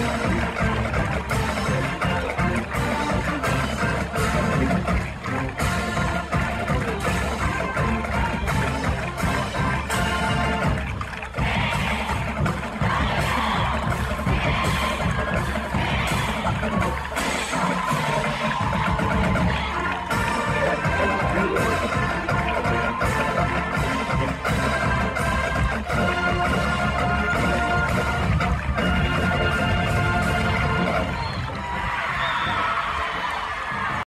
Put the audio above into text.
Yeah.